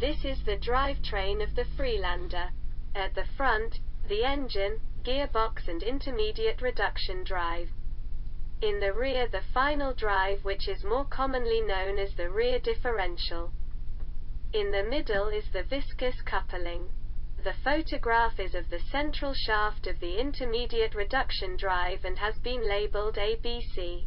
This is the drivetrain of the Freelander. At the front, the engine, gearbox and intermediate reduction drive. In the rear the final drive which is more commonly known as the rear differential. In the middle is the viscous coupling. The photograph is of the central shaft of the intermediate reduction drive and has been labeled ABC.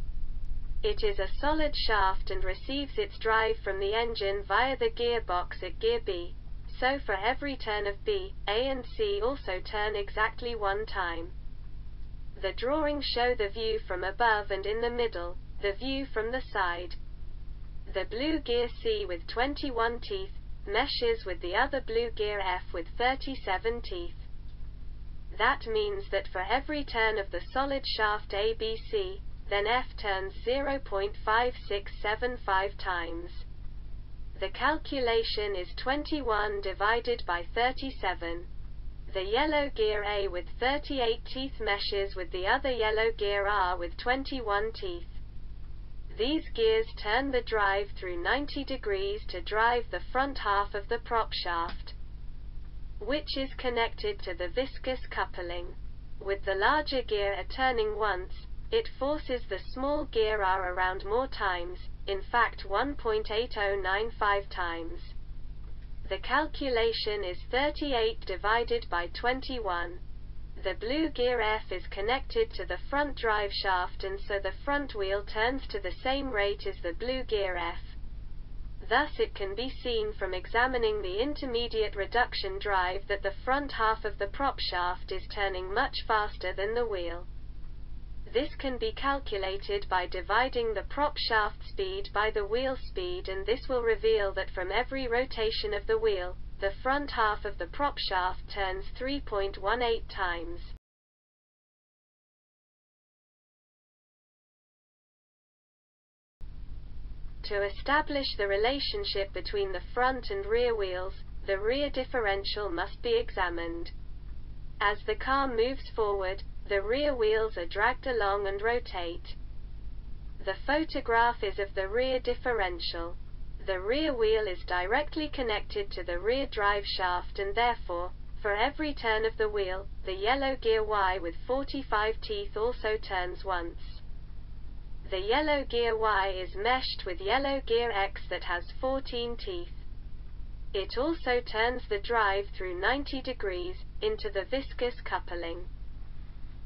It is a solid shaft and receives its drive from the engine via the gearbox at gear B. So for every turn of B, A and C also turn exactly one time. The drawings show the view from above and in the middle, the view from the side. The blue gear C with 21 teeth, meshes with the other blue gear F with 37 teeth. That means that for every turn of the solid shaft ABC, then F turns 0.5675 times. The calculation is 21 divided by 37. The yellow gear A with 38 teeth meshes with the other yellow gear R with 21 teeth. These gears turn the drive through 90 degrees to drive the front half of the prop shaft, which is connected to the viscous coupling. With the larger gear A turning once, it forces the small gear R around more times, in fact 1.8095 times. The calculation is 38 divided by 21. The blue gear F is connected to the front drive shaft and so the front wheel turns to the same rate as the blue gear F. Thus it can be seen from examining the intermediate reduction drive that the front half of the prop shaft is turning much faster than the wheel. This can be calculated by dividing the prop shaft speed by the wheel speed and this will reveal that from every rotation of the wheel, the front half of the prop shaft turns 3.18 times. To establish the relationship between the front and rear wheels, the rear differential must be examined. As the car moves forward, the rear wheels are dragged along and rotate. The photograph is of the rear differential. The rear wheel is directly connected to the rear drive shaft and therefore, for every turn of the wheel, the yellow gear Y with 45 teeth also turns once. The yellow gear Y is meshed with yellow gear X that has 14 teeth. It also turns the drive through 90 degrees, into the viscous coupling.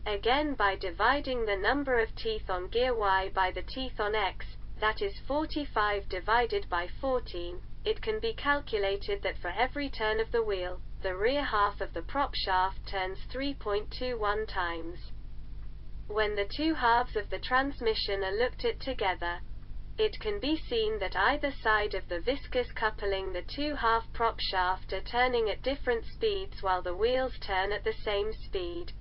Again by dividing the number of teeth on gear Y by the teeth on X, that is 45 divided by 14, it can be calculated that for every turn of the wheel, the rear half of the prop shaft turns 3.21 times. When the two halves of the transmission are looked at together, it can be seen that either side of the viscous coupling the two half prop shaft are turning at different speeds while the wheels turn at the same speed.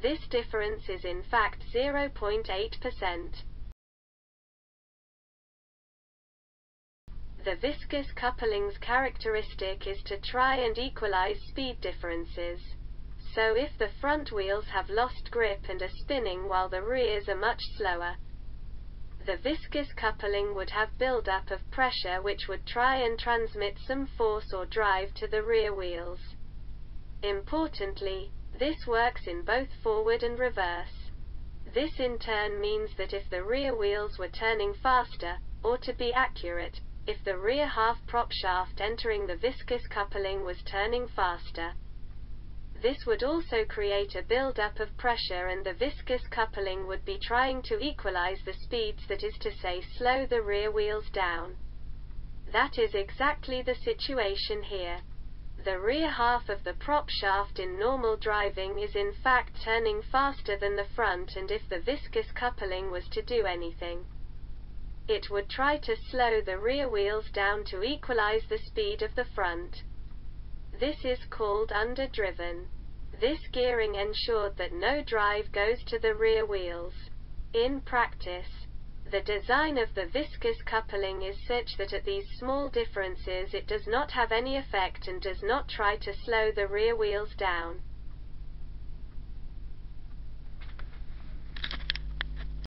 This difference is in fact 0.8%. The viscous coupling's characteristic is to try and equalize speed differences. So if the front wheels have lost grip and are spinning while the rears are much slower, the viscous coupling would have buildup of pressure which would try and transmit some force or drive to the rear wheels. Importantly, this works in both forward and reverse. This in turn means that if the rear wheels were turning faster, or to be accurate, if the rear half prop shaft entering the viscous coupling was turning faster, this would also create a build-up of pressure and the viscous coupling would be trying to equalize the speeds that is to say slow the rear wheels down. That is exactly the situation here. The rear half of the prop shaft in normal driving is in fact turning faster than the front and if the viscous coupling was to do anything, it would try to slow the rear wheels down to equalize the speed of the front. This is called underdriven. This gearing ensured that no drive goes to the rear wheels. In practice, the design of the viscous coupling is such that at these small differences it does not have any effect and does not try to slow the rear wheels down.